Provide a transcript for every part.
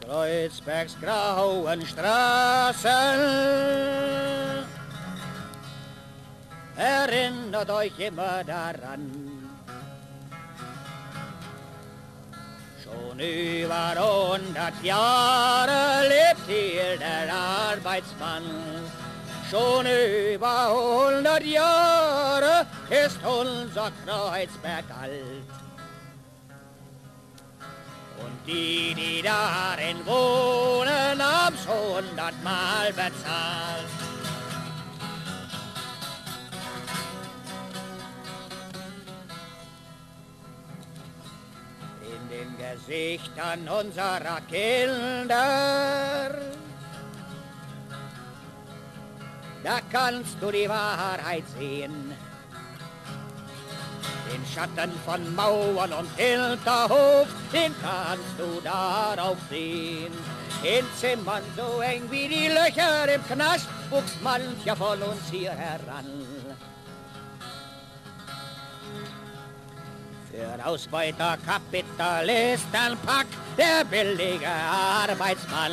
Kreuzbergs grauen Straßen. Erinnert euch immer daran. Schon über hundert Jahre lebt hier der Arbeitsmann. Schon über hundert Jahre ist unser Kreuzberg alt. Und die, die darin wohnen, haben's hundertmal bezahlt. In den Gesichtern unserer Kinder, da kannst du die Wahrheit sehen Schatten von Mauern und Hinterhof, den kannst du darauf sehen. In Zimmern so eng wie die Löcher im Knast wuchs mancher von uns hier heran. Für Ausbeuter, Kapitalisten, Pack der billige Arbeitsmann.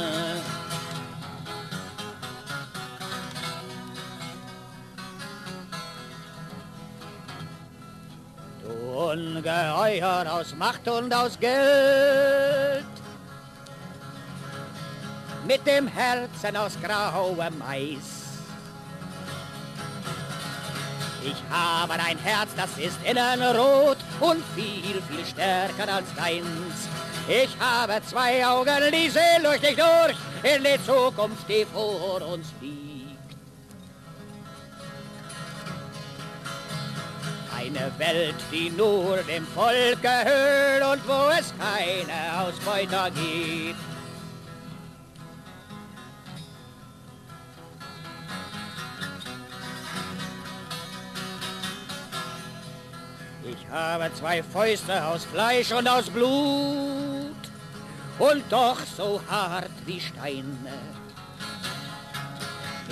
Ungeheuer aus Macht und aus Geld. Mit dem Herzen aus grauem Eis. Ich habe ein Herz, das ist innen rot und viel, viel stärker als deins. Ich habe zwei Augen, die sehen durch dich durch in die Zukunft, die vor uns liegt. Eine Welt, die nur dem Volk gehört und wo es keine Ausbeuter gibt. Ich habe zwei Fäuste aus Fleisch und aus Blut und doch so hart wie Steine.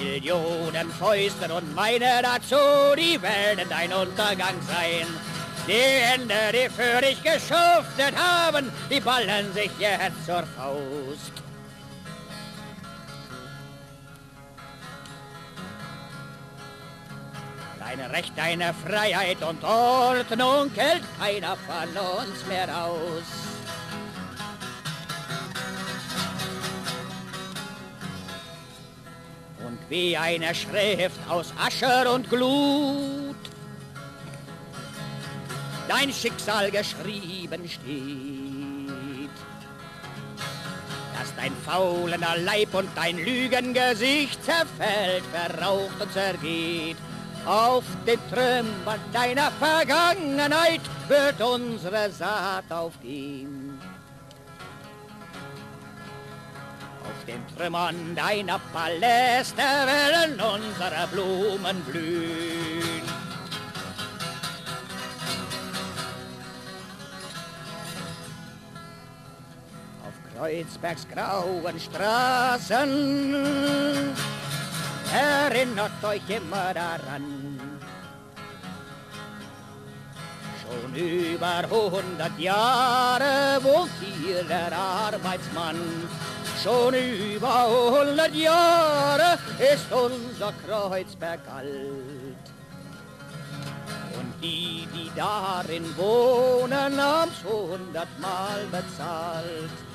Millionen Fäuste und meine dazu, die werden dein Untergang sein. Die Hände, die für dich geschuftet haben, die ballen sich jetzt zur Faust. Dein Recht, deine Freiheit und Ordnung hält keiner von uns mehr aus. Wie eine Schrift aus Asche und Glut dein Schicksal geschrieben steht. Dass dein faulener Leib und dein Lügengesicht zerfällt, verraucht und zergeht. Auf den Trümmern deiner Vergangenheit wird unsere Saat aufgehen. Den Trümmern deiner Paläste werden unsere Blumen blühen. Auf Kreuzbergs grauen Straßen erinnert euch immer daran. Schon über hundert Jahre wohnt hier der Arbeitsmann. Schon über hundert Jahre ist unser Kreuzberg alt. Und die, die darin wohnen, haben's hundertmal bezahlt.